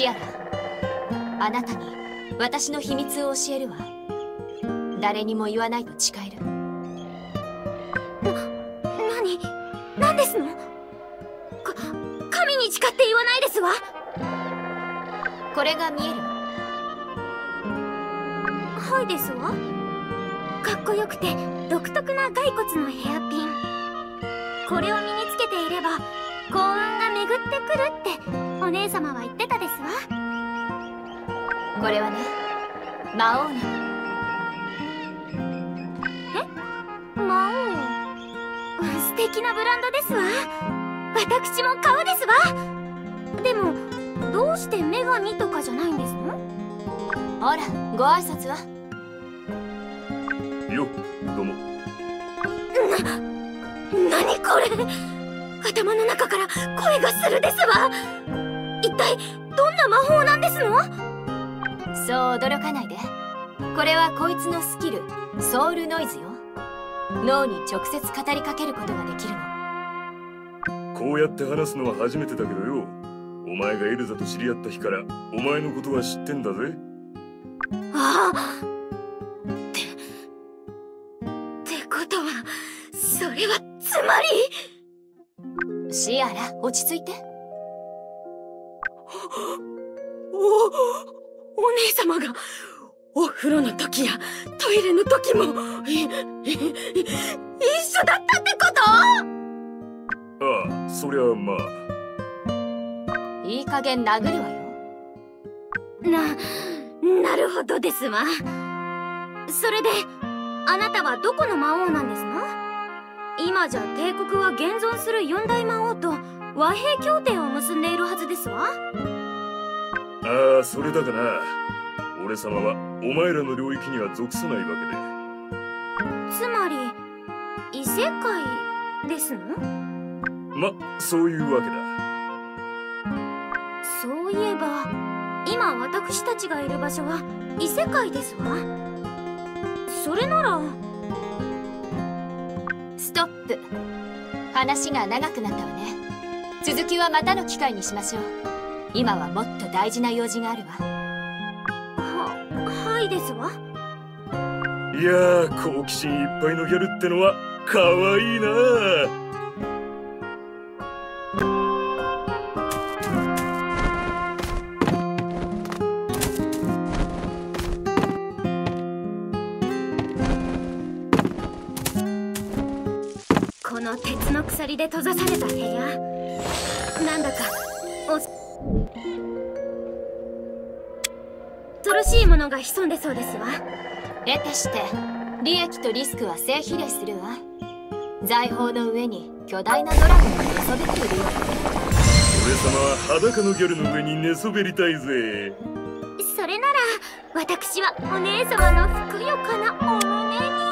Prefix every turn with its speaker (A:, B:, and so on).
A: シアラあなたに私の秘密を教えるわ。誰にも言わないと誓える。
B: 何？何ですの？か神に誓って言わないですわ。
A: これが見える。
B: はいですわ。かっこよくて独特な骸骨のヘアピン。これを身につけていれば幸運が巡ってくるってお姉様は言ってたですわ。
A: これはね魔王なの。
B: 魔王？素敵なブランドですわ。私も買うですわ。でもどうして女神とかじゃないんですの？
A: ほらご挨拶は。
C: よどうも。
B: 何これ？頭の中から声がするですわ。一体どんな魔法なんですの？
A: そう驚かないで。これはこいつのスキルソウルノイズよ。脳に直接語りかけることができるの。
C: こうやって話すのは初めてだけどよ。お前がエルザと知り合った日からお前のことは知ってんだぜ。
B: ああ。ってってことはそれはつまり？
A: シアラ落ち着いて
B: おお姉様がお風呂の時やトイレの時もいい一緒だったってこと？
C: ああそりゃまあ。
A: いい加減殴るわよ。
B: ななるほどですわ。それであなたはどこの魔王なんですの？今じゃ帝国は現存する四大魔王と和平協定を結んでいるはずですわ
C: ああそれだかな。俺様はお前らの領域には属さないわけ
B: つまり異世界ですの？
C: でまそういうわけだ。
B: そういえば今私たちがいる場所は異世界ですわ。それなら
A: ストップ。話が長くなったわね。続きはまたの機会にしましょう今はもっと大事な用事があるわ。
B: ははいですわ。
C: いやー好奇心いっぱいのギャルってのは可愛いな。
B: この鉄の鎖で閉ざされた部屋。なんだかものが潜んでそうですわ。
A: 得てして利益とリスクは正比例するわ。財宝の上に巨大なドラゴンが寝そべっているよ。
C: 俺様は裸のギャルの上に寝そべりたいぜ。
B: それなら私はお姉様のふくよかなお胸に